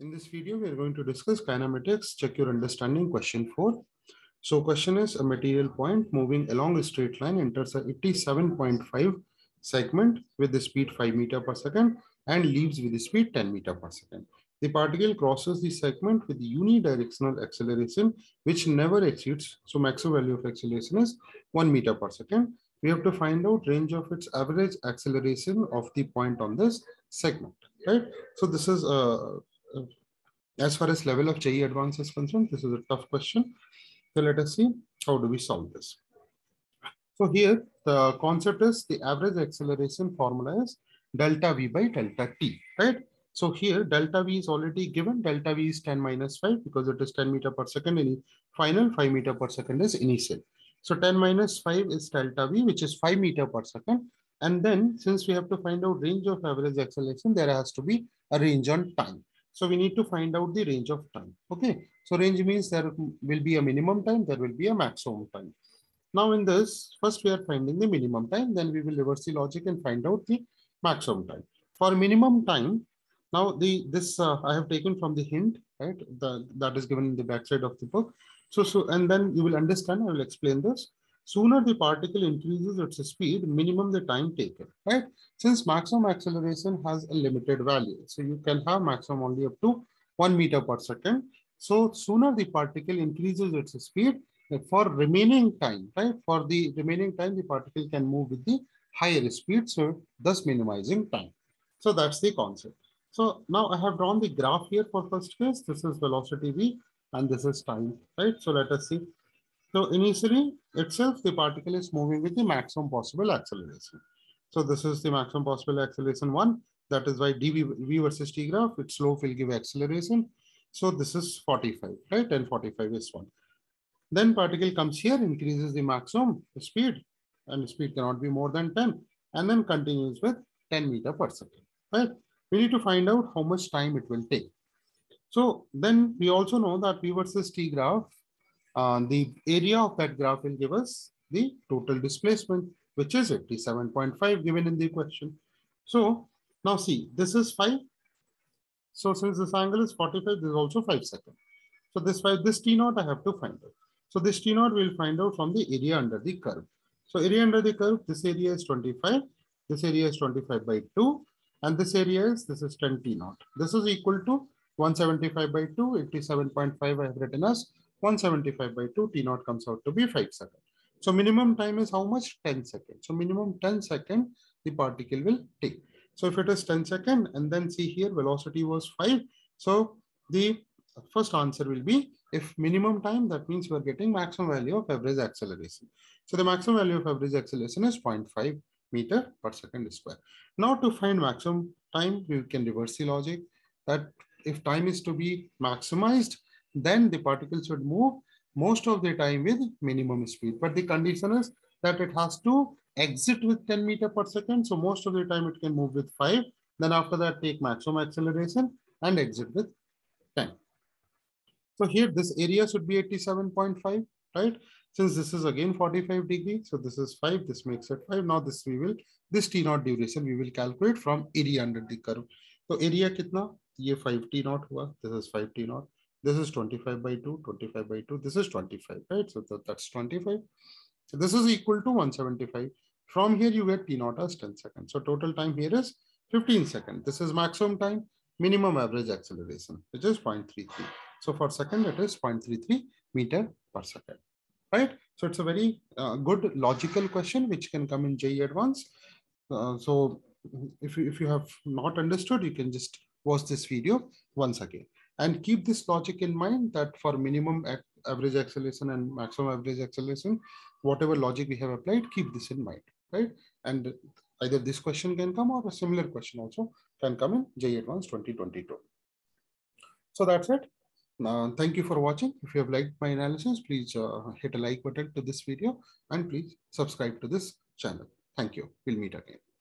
In this video, we are going to discuss kinematics, check your understanding, question four. So question is a material point moving along a straight line enters a 87.5 segment with the speed 5 meter per second and leaves with the speed 10 meter per second. The particle crosses the segment with unidirectional acceleration, which never exceeds. So maximum value of acceleration is 1 meter per second. We have to find out range of its average acceleration of the point on this segment, right? So this is a, uh, as far as level of JEE advance is concerned, this is a tough question. So let us see how do we solve this. So here the concept is the average acceleration formula is delta V by delta T, right? So here delta V is already given. Delta V is 10 minus 5 because it is 10 meter per second in final, 5 meter per second is initial. So 10 minus 5 is delta V, which is 5 meter per second. And then since we have to find out range of average acceleration, there has to be a range on time. So we need to find out the range of time. Okay. So range means there will be a minimum time, there will be a maximum time. Now in this, first we are finding the minimum time, then we will reverse the logic and find out the maximum time. For minimum time, now the this uh, I have taken from the hint, right? The, that is given in the backside of the book. So, so and then you will understand, I will explain this. Sooner the particle increases its speed, minimum the time taken, right? Since maximum acceleration has a limited value, so you can have maximum only up to one meter per second. So sooner the particle increases its speed, for remaining time, right? For the remaining time, the particle can move with the higher speed, so thus minimizing time. So that's the concept. So now I have drawn the graph here for first case. This is velocity v and this is time, right? So let us see. So initially itself, the particle is moving with the maximum possible acceleration. So this is the maximum possible acceleration one. That is why dv v versus t graph, its slope will give acceleration. So this is 45, right? And 45 is one. Then particle comes here, increases the maximum speed and speed cannot be more than 10 and then continues with 10 meter per second, right? We need to find out how much time it will take. So then we also know that V versus T graph, uh, the area of that graph will give us the total displacement, which is 87.5 given in the question. So now see, this is 5. So since this angle is 45, this is also 5 seconds. So this 5, this T naught I have to find out. So this T naught we'll find out from the area under the curve. So area under the curve, this area is 25. This area is 25 by 2. And this area is, this is 10 T naught. This is equal to 175 by 2, 87.5 I have written as 175 by 2, T naught comes out to be 5 seconds. So minimum time is how much? 10 seconds. So minimum 10 seconds the particle will take. So if it is 10 seconds and then see here velocity was 5. So the first answer will be if minimum time, that means we are getting maximum value of average acceleration. So the maximum value of average acceleration is 0.5 meter per second square. Now to find maximum time, we can reverse the logic that if time is to be maximized, then the particle should move most of the time with minimum speed. But the condition is that it has to exit with 10 meter per second. So most of the time it can move with five. Then after that, take maximum acceleration and exit with 10. So here this area should be 87.5, right? Since this is again 45 degree, so this is 5, this makes it 5. Now this we will, this T naught duration we will calculate from area under the curve. So area kitna? ये 5 T naught हुआ, this is 5 T naught. This is 25 by 2, 25 by 2, this is 25, right? So that, that's 25. So this is equal to 175. From here you get T naught as 10 seconds. So total time here is 15 seconds. This is maximum time, minimum average acceleration, which is 0.33. So for second, it is 0.33 meter per second, right? So it's a very uh, good logical question which can come in JEE Advance. Uh, so if you, if you have not understood, you can just watch this video once again. And keep this logic in mind that for minimum average acceleration and maximum average acceleration, whatever logic we have applied, keep this in mind, right? And either this question can come or a similar question also can come in JEE Advance 2022. So that's it. Uh, thank you for watching. If you have liked my analysis, please uh, hit a like button to this video and please subscribe to this channel. Thank you. We'll meet again.